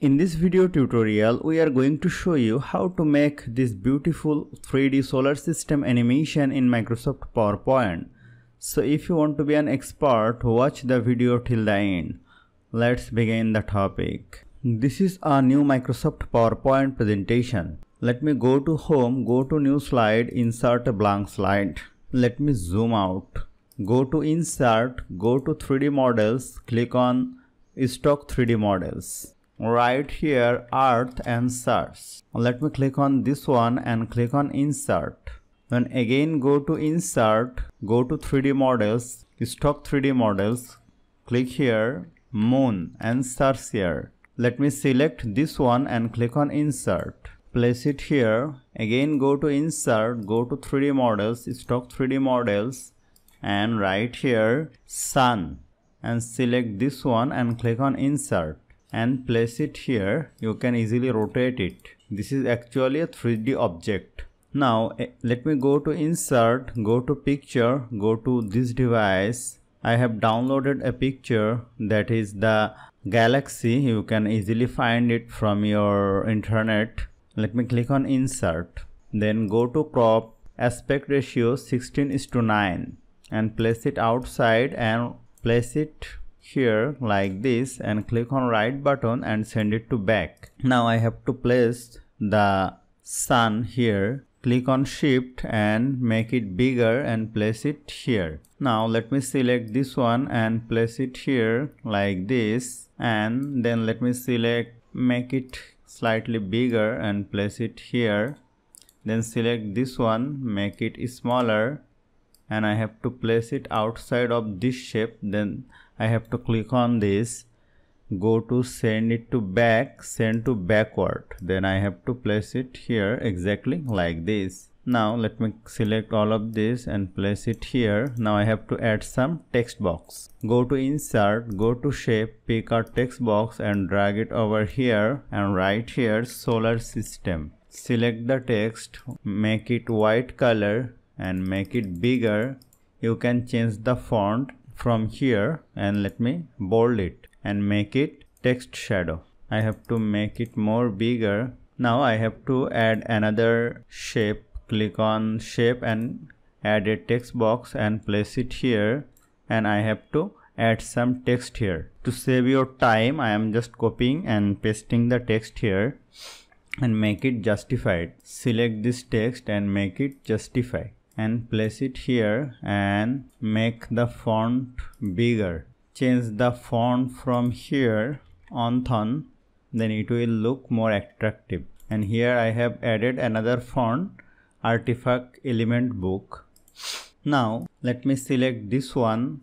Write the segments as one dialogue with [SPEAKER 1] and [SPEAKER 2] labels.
[SPEAKER 1] In this video tutorial, we are going to show you how to make this beautiful 3D solar system animation in Microsoft PowerPoint. So if you want to be an expert, watch the video till the end. Let's begin the topic. This is a new Microsoft PowerPoint presentation. Let me go to home, go to new slide, insert a blank slide. Let me zoom out. Go to insert, go to 3D models, click on stock 3D models right here earth and search let me click on this one and click on insert. Then again go to insert go to 3d models stock 3d models click here moon and search here. Let me select this one and click on insert. Place it here. Again go to insert go to 3d models stock 3d models and right here sun. And select this one and click on insert and place it here. You can easily rotate it. This is actually a 3d object. Now eh, let me go to insert go to picture go to this device. I have downloaded a picture that is the galaxy. You can easily find it from your internet. Let me click on insert. Then go to crop aspect ratio 16 is to 9 and place it outside and place it here like this and click on right button and send it to back. Now I have to place the sun here. Click on shift and make it bigger and place it here. Now let me select this one and place it here like this and then let me select make it slightly bigger and place it here then select this one make it smaller and I have to place it outside of this shape then I have to click on this go to send it to back send to backward. Then I have to place it here exactly like this. Now let me select all of this and place it here. Now I have to add some text box. Go to insert go to shape pick a text box and drag it over here and write here solar system. Select the text make it white color and make it bigger. You can change the font from here and let me bold it and make it text shadow. I have to make it more bigger. Now I have to add another shape. Click on shape and add a text box and place it here. And I have to add some text here. To save your time I am just copying and pasting the text here and make it justified. Select this text and make it justify and place it here and make the font bigger. Change the font from here Anton then it will look more attractive. And here I have added another font Artifakt Element Book. Now let me select this one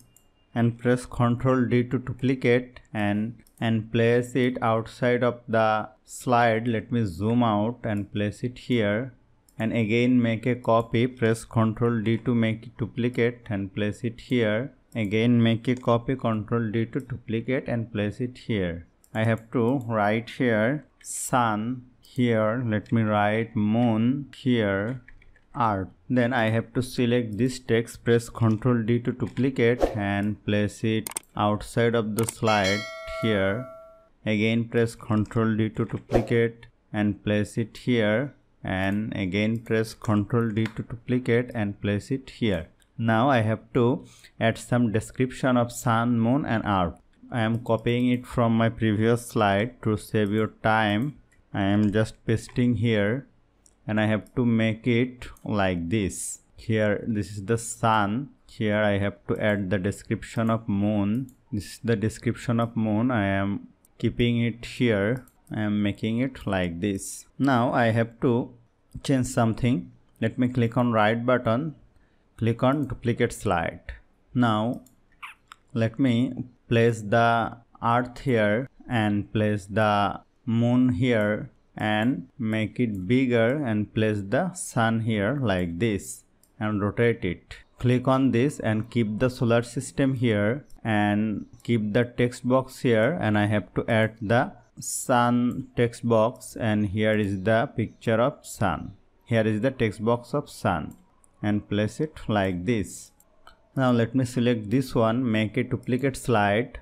[SPEAKER 1] and press ctrl D to duplicate and and place it outside of the slide. Let me zoom out and place it here and again make a copy press ctrl d to make it duplicate and place it here. Again make a copy ctrl d to duplicate and place it here. I have to write here sun here let me write moon here earth then i have to select this text press ctrl d to duplicate and place it outside of the slide here. Again press ctrl d to duplicate and place it here and again press ctrl D to duplicate and place it here. Now I have to add some description of sun, moon and earth. I am copying it from my previous slide to save your time. I am just pasting here and I have to make it like this. Here this is the sun. Here I have to add the description of moon. This is the description of moon. I am keeping it here I am making it like this. Now I have to change something. Let me click on right button, click on duplicate slide. Now let me place the earth here and place the moon here and make it bigger and place the sun here like this and rotate it click on this and keep the solar system here and keep the text box here and I have to add the sun text box and here is the picture of sun. Here is the text box of sun and place it like this. Now let me select this one make a duplicate slide.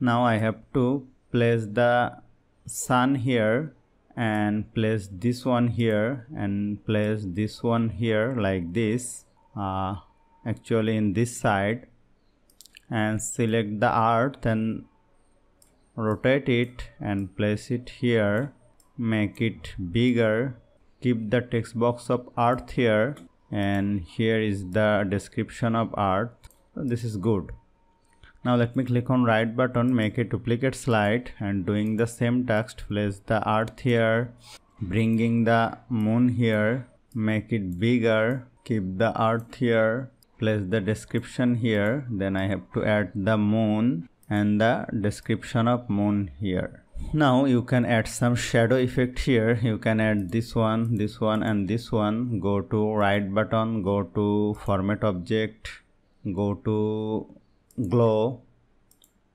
[SPEAKER 1] Now I have to place the sun here and place this one here and place this one here like this uh, actually in this side. And select the earth and rotate it and place it here make it bigger keep the text box of earth here and here is the description of earth. This is good. Now let me click on right button make a duplicate slide and doing the same text place the earth here bringing the moon here make it bigger keep the earth here place the description here then I have to add the moon and the description of moon here. Now you can add some shadow effect here. You can add this one this one and this one. Go to right button go to format object go to glow.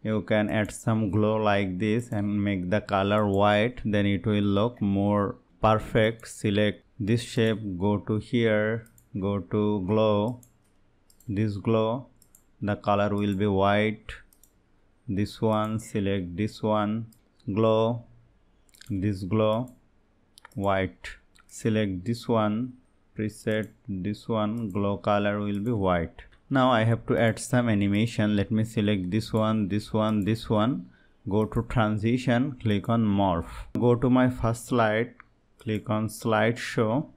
[SPEAKER 1] You can add some glow like this and make the color white. Then it will look more perfect. Select this shape go to here go to glow. This glow the color will be white this one select this one glow this glow white. Select this one preset this one glow color will be white. Now I have to add some animation. Let me select this one this one this one. Go to transition click on morph. Go to my first slide click on slideshow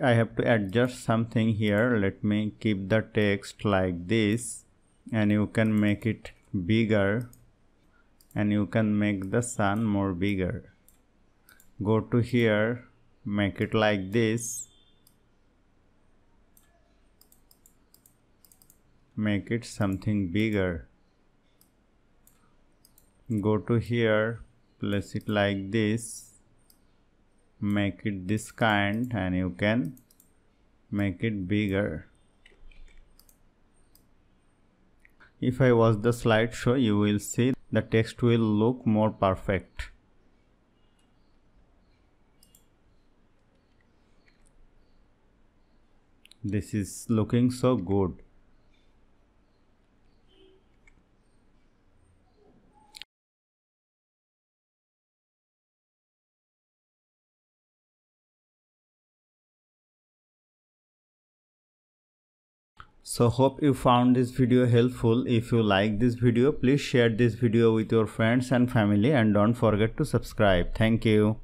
[SPEAKER 1] I have to adjust something here. Let me keep the text like this and you can make it bigger and you can make the sun more bigger. Go to here make it like this. Make it something bigger. Go to here place it like this make it this kind and you can make it bigger. If I watch the slideshow you will see the text will look more perfect. This is looking so good So hope you found this video helpful. If you like this video, please share this video with your friends and family and don't forget to subscribe. Thank you.